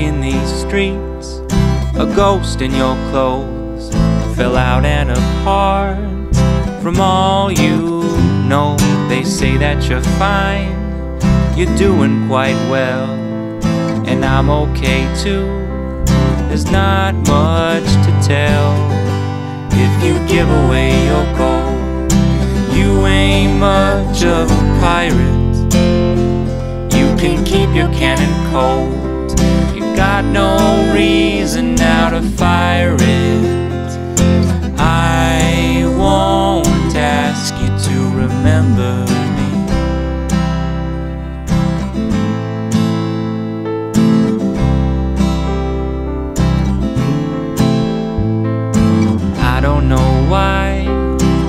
walking these streets, a ghost in your clothes fell out and apart. From all you know, they say that you're fine, you're doing quite well, and I'm okay too. There's not much to tell. If you give away your gold, you ain't much of a pirate. You can keep your cannon cold. Got no reason now to fire it. I won't ask you to remember me. I don't know why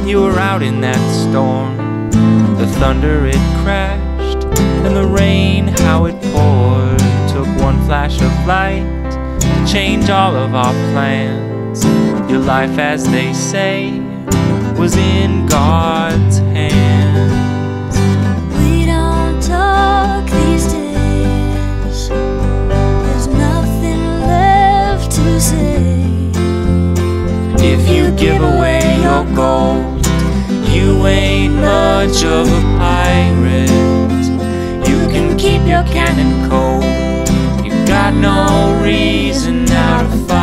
you were out in that storm. The thunder it crashed, and the rain how it poured. Flash of light to change all of our plans. Your life, as they say, was in God's hands. We don't talk these days. There's nothing left to say. If you give away your gold, you ain't much of a pirate. You can keep your cannon cold. Got no reason now to fire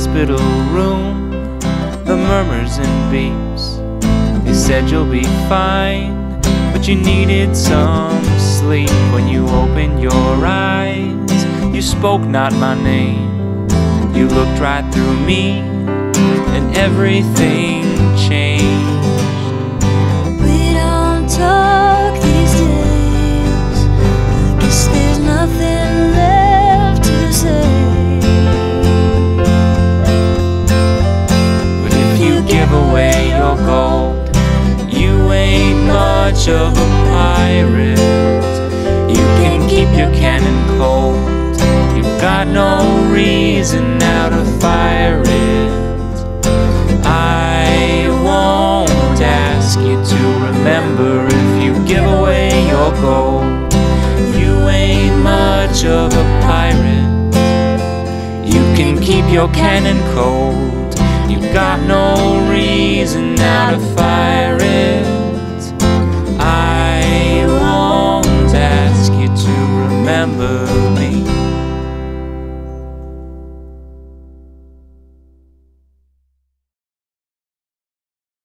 hospital room, the murmurs and beeps. They said you'll be fine, but you needed some sleep when you opened your eyes. You spoke not my name, you looked right through me, and everything changed. Your gold, you ain't much of a pirate. You can keep your cannon cold. You've got no reason now to fire it. I won't ask you to remember if you give away your gold. You ain't much of a pirate. You can keep your cannon cold. You've got no reason now to fire it.